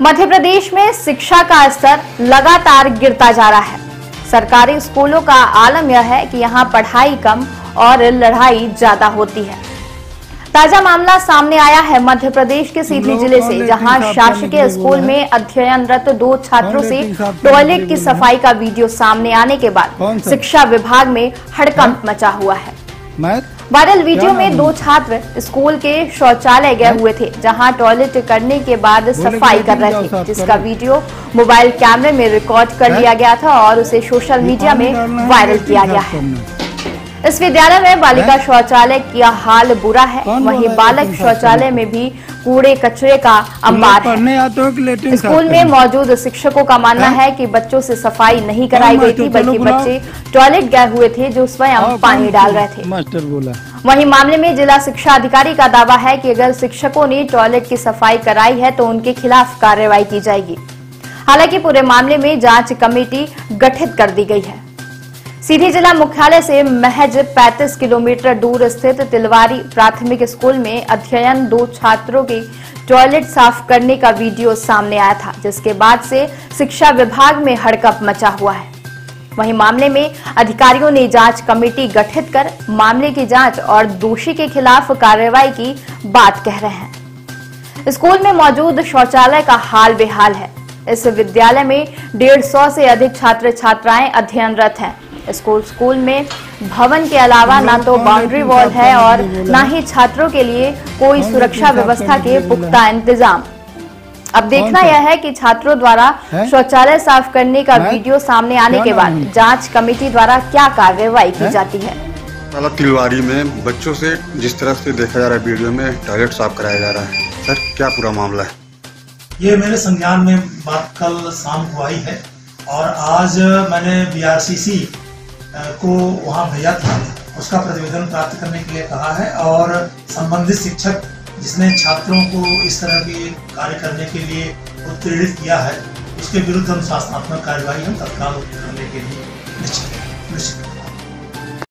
मध्य प्रदेश में शिक्षा का स्तर लगातार गिरता जा रहा है। सरकारी स्कूलों का आलम यह है कि यहाँ पढ़ाई कम और लड़ाई ज़्यादा होती है। ताज़ा मामला सामने आया है मध्य प्रदेश के सीधी ज़िले से जहाँ शासकीय स्कूल में अध्ययनरत दो छात्रों से टॉयलेट की सफ़ाई का वीडियो सामने आने के बाद शिक्षा विभाग में हड़कंप मचा हुआ है। वायरल वीडियो में दो छात्र स्कूल के शौचालय गए हुए थे जहाँ टॉयलेट करने के बाद सफ़ाई कर रहे थे जिसका वीडियो मोबाइल कैमरे में रिकॉर्ड कर लिया गया था और उसे सोशल मीडिया में वायरल किया गया है। इस विद्यालय में बालिका शौचालय का हाल बुरा है। वहीं बालक शौचालय? में भी कूड़े कचरे का अंबार है। स्कूल में मौजूद शिक्षकों का मानना है? कि बच्चों से सफ़ाई नहीं कराई गई थी बल्कि बच्चे टॉयलेट गए हुए थे जो स्वयं पानी डाल रहे थे। मास्टर बोला। वहीं मामले में जिला शिक्षा अधिकारी का दावा है कि अगर शिक्षकों ने टॉयलेट की सफ़ाई कराई है तो उनके खिलाफ कार्रवाई की जाएगी। हालाँकि पूरे मामले में जाँच कमेटी गठित कर दी गई है। सीधी जिला मुख्यालय से महज 35 किलोमीटर दूर स्थित तिलवारी प्राथमिक स्कूल में अध्ययन दो छात्रों के टॉयलेट साफ़ करने का वीडियो सामने आया था, जिसके बाद से शिक्षा विभाग में हड़कप मचा हुआ है। वहीं मामले में अधिकारियों ने जाँच कमेटी गठित कर मामले की जाँच और दोषी के खिलाफ कार्रवाई की बात कह रहे हैं। स्कूल में मौजूद शौचालय का हाल बेहाल है। इस विद्यालय में डेढ़ सौ से अधिक छात्र छात्राएँ अध्ययनरत हैं। स्कूल स्कूल में भवन के अलावा ना तो बाउंड्री वॉल है और ना ही छात्रों के लिए कोई सुरक्षा व्यवस्था के पुख्ता इंतज़ाम। अब देखना यह है कि छात्रों द्वारा शौचालय साफ़ करने का वीडियो सामने आने के बाद जाँच कमेटी द्वारा क्या कार्रवाई की जाती है? ताला तिलवारी में बच्चों से जिस तरह से देखा जा रहा है वीडियो में टॉयलेट साफ़ कराया जा रहा है। सर क्या पूरा मामला है? ये मेरे संज्ञान में बात कल शाम को आई है और आज मैंने बीआरसीसी को वहाँ भेजा था। उसका प्रतिवेदन प्राप्त करने के लिए कहा है और संबंधित शिक्षक जिसने छात्रों को इस तरह के कार्य करने के लिए उत्प्रेरित किया है, उसके विरुद्ध हम शासनात्मक कार्यवाही हम तत्काल करने के लिए निश्चित निश्चित।